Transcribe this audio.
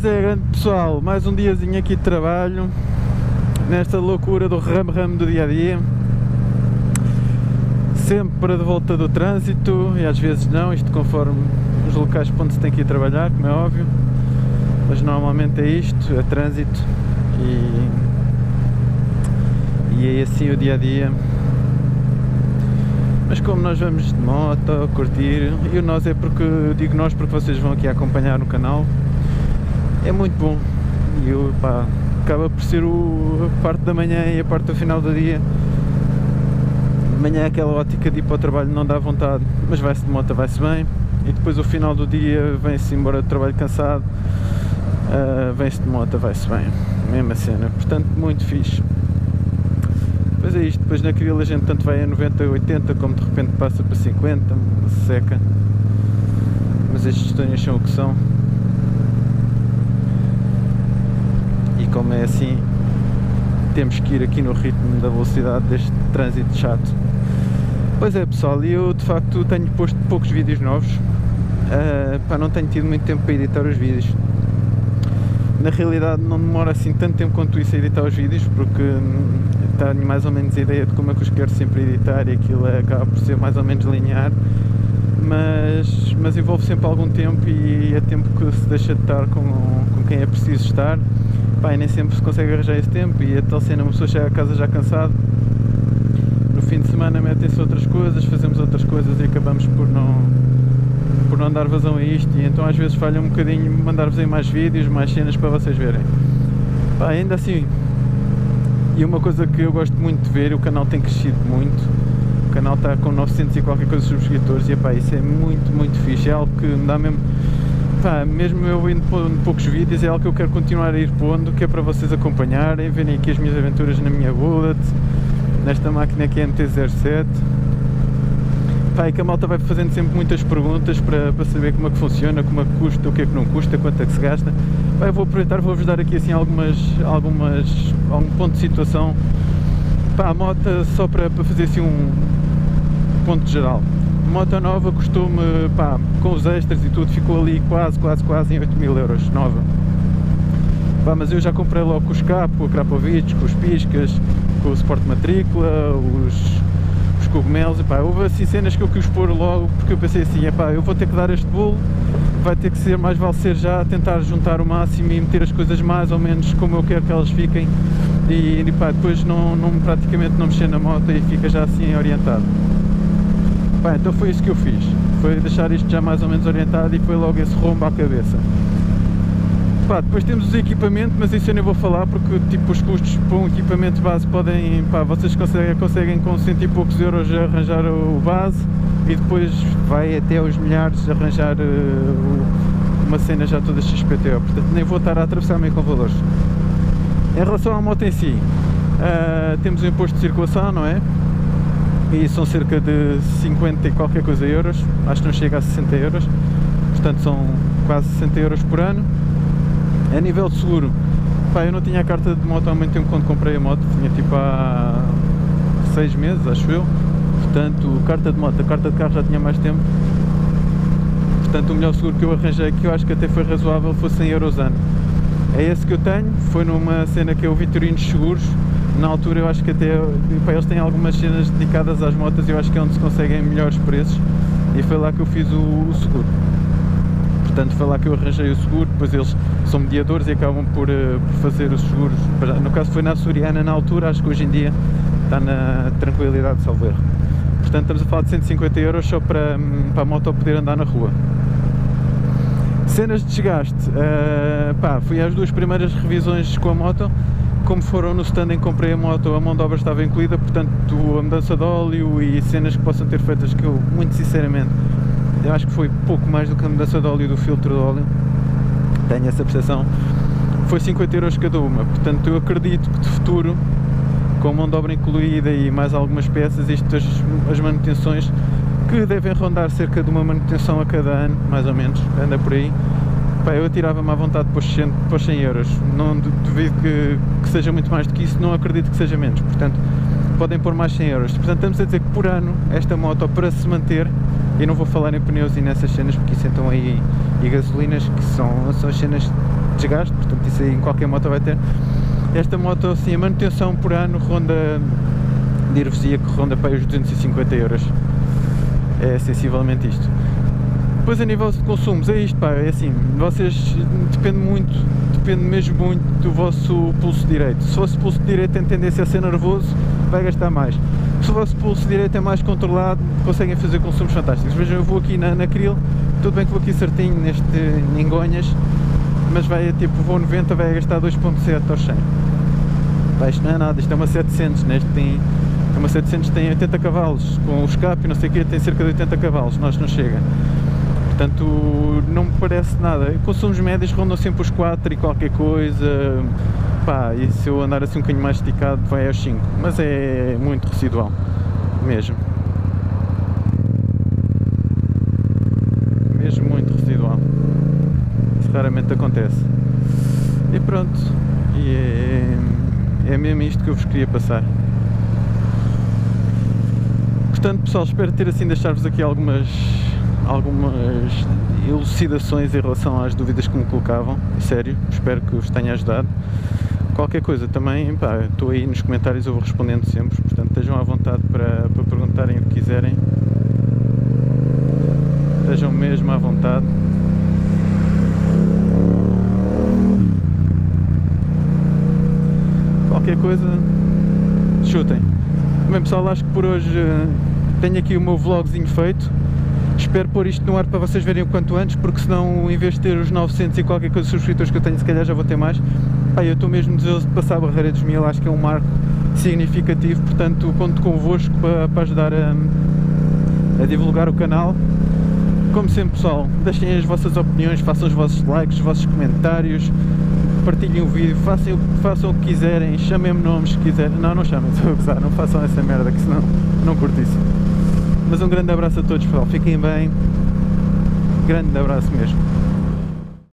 Pois é, grande pessoal, mais um diazinho aqui de trabalho nesta loucura do ramo-ramo do dia a dia. Sempre de volta do trânsito e às vezes não, isto conforme os locais onde se tem que ir trabalhar, como é óbvio. Mas normalmente é isto, é trânsito e, e é assim o dia a dia. Mas como nós vamos de moto, curtir, e o nós é porque, digo nós porque vocês vão aqui acompanhar no canal, é muito bom. E eu, pá, acaba por ser o, a parte da manhã e a parte do final do dia. De manhã aquela ótica de ir para o trabalho não dá vontade, mas vai-se de moto, vai-se bem. E depois o final do dia vem-se embora do trabalho cansado, uh, vem-se de moto, vai-se bem. Mesma cena. Portanto, muito fixe. Depois é isto, depois na Crila a gente tanto vai a 90, 80, como de repente passa para 50, seca. Mas estes tostões são o que são. E como é assim, temos que ir aqui no ritmo da velocidade deste trânsito chato. Pois é pessoal, eu de facto tenho posto poucos vídeos novos. Uh, pá, não tenho tido muito tempo para editar os vídeos na realidade não demora assim tanto tempo quanto isso a editar os vídeos porque tenho mais ou menos ideia de como é que os quero sempre editar e aquilo acaba por ser mais ou menos linear mas, mas envolve sempre algum tempo e é tempo que se deixa de estar com, com quem é preciso estar Pá, nem sempre se consegue arranjar esse tempo e a tal cena uma pessoa chega a casa já cansado no fim de semana metem-se outras coisas, fazemos outras coisas e acabamos por não por não dar vazão a isto e então às vezes falha um bocadinho mandar-vos aí mais vídeos, mais cenas para vocês verem. Pá, ainda assim, e uma coisa que eu gosto muito de ver, o canal tem crescido muito, o canal está com 900 e qualquer coisa de subscritores e pá, isso é muito, muito fixe, é algo que me dá mesmo, pá, mesmo eu indo pondo poucos vídeos, é algo que eu quero continuar a ir pondo, que é para vocês acompanharem, verem aqui as minhas aventuras na minha Bullet, nesta máquina aqui é MT-07, pá, e que a malta vai fazendo sempre muitas perguntas para, para saber como é que funciona, como é que custa, o que é que não custa, quanto é que se gasta. Pá, vou aproveitar, vou-vos dar aqui assim algumas, algumas, algum ponto de situação. Pá, a moto só para, para fazer assim um ponto geral. Moto nova custou-me, pá, com os extras e tudo, ficou ali quase, quase, quase em 8 mil euros, nova. Pá, mas eu já comprei logo com o escape, com o Krapovic, com os piscas, com o suporte matrícula, os, cogumelos, epá, houve assim cenas que eu quis pôr logo porque eu pensei assim, epá, eu vou ter que dar este bolo, vai ter que ser, mais vale ser já, tentar juntar o máximo e meter as coisas mais ou menos como eu quero que elas fiquem e epá, depois não, não, praticamente não mexer na moto e fica já assim orientado. Epá, então foi isso que eu fiz, foi deixar isto já mais ou menos orientado e foi logo esse rombo à cabeça. Pá, depois temos os equipamentos, mas isso eu nem vou falar porque tipo, os custos para um equipamento base podem, pá, vocês conseguem, conseguem com cento e poucos euros arranjar o base e depois vai até aos milhares arranjar uh, uma cena já toda XPTO, portanto nem vou estar a atravessar-me com valores. Em relação à moto em si, uh, temos o imposto de circulação, não é? E são cerca de 50 e qualquer coisa euros, acho que não chega a 60 euros, portanto são quase 60 euros por ano a nível de seguro, pá, eu não tinha a carta de moto há muito tempo quando comprei a moto, tinha tipo há 6 meses, acho eu. Portanto, carta de moto, a carta de carro já tinha mais tempo. Portanto, o melhor seguro que eu arranjei, que eu acho que até foi razoável, foi 100 euros ano. É esse que eu tenho, foi numa cena que é o Vitorinos Seguros. Na altura eu acho que até, pá, eles têm algumas cenas dedicadas às motas e eu acho que é onde se conseguem melhores preços. E foi lá que eu fiz o, o seguro portanto foi lá que eu arranjei o seguro, depois eles são mediadores e acabam por, uh, por fazer os seguros, no caso foi na Açoriana na altura, acho que hoje em dia está na tranquilidade de Salveiro. Portanto estamos a falar de 150 euros só para, hum, para a moto poder andar na rua. Cenas de desgaste, uh, pá, fui às duas primeiras revisões com a moto, como foram no stand em que comprei a moto, a mão de obra estava incluída, portanto a mudança de óleo e cenas que possam ter feitas que eu, muito sinceramente, eu acho que foi pouco mais do que a mudança de óleo do filtro de óleo, tenho essa percepção, foi 50 euros cada uma, portanto eu acredito que de futuro, com mão de obra incluída e mais algumas peças, isto, as, as manutenções, que devem rondar cerca de uma manutenção a cada ano, mais ou menos, anda por aí, pá, eu atirava-me à vontade para os 100, para os 100 euros, não duvido que, que seja muito mais do que isso, não acredito que seja menos, portanto podem pôr mais 100 euros, portanto estamos a dizer que por ano esta moto para se manter eu não vou falar em pneus e nessas cenas porque isso então aí e gasolinas que são, são as cenas desgaste, portanto isso aí em qualquer moto vai ter. Esta moto, assim, a manutenção por ano ronda, dir-vos-ia que ronda para os 250 euros. É sensivelmente isto. Depois a nível de consumos, é isto, pá, é assim, vocês, depende muito, depende mesmo muito do vosso pulso direito. Se o vosso pulso direito tem tendência a ser nervoso, vai gastar mais. Se o vosso pulso direito é mais controlado, conseguem fazer consumos fantásticos. Vejam, eu vou aqui na, na Krill, tudo bem que vou aqui certinho neste em Gonhas, mas vai tipo, vou 90, vai gastar 2.7 aos 100. Pá, isto não é nada, isto é uma 700, neste né? tem, é uma 700 tem 80 cavalos, com o escape não sei o que, tem cerca de 80 cavalos, nós não chega. Portanto, não me parece nada. Consumos médios rondam sempre os 4 e qualquer coisa. Pá, e se eu andar assim um bocadinho mais esticado, vai aos 5. Mas é muito residual, mesmo. Mesmo muito residual. Isso raramente acontece. E pronto. E é, é mesmo isto que eu vos queria passar. Portanto, pessoal, espero ter assim deixar-vos aqui algumas algumas elucidações em relação às dúvidas que me colocavam, sério, espero que vos tenha ajudado. Qualquer coisa também, pá, estou aí nos comentários, eu vou respondendo sempre, portanto estejam à vontade para, para perguntarem o que quiserem. Estejam mesmo à vontade. Qualquer coisa, chutem. Bem pessoal, acho que por hoje eh, tenho aqui o meu vlogzinho feito Espero pôr isto no ar para vocês verem o quanto antes, porque senão, em vez de ter os 900 e qualquer coisa subscritores que eu tenho, se calhar já vou ter mais. Pá, eu estou mesmo desejoso de passar a barreira dos mil, acho que é um marco significativo, portanto conto convosco para, para ajudar a, a divulgar o canal. Como sempre pessoal, deixem as vossas opiniões, façam os vossos likes, os vossos comentários, partilhem o vídeo, façam, façam o que quiserem, chamem-me nomes se quiserem. Não, não chamem, estou a gozar, não façam essa merda que senão não curto isso. Mas um grande abraço a todos, pessoal. Fiquem bem. Grande abraço mesmo.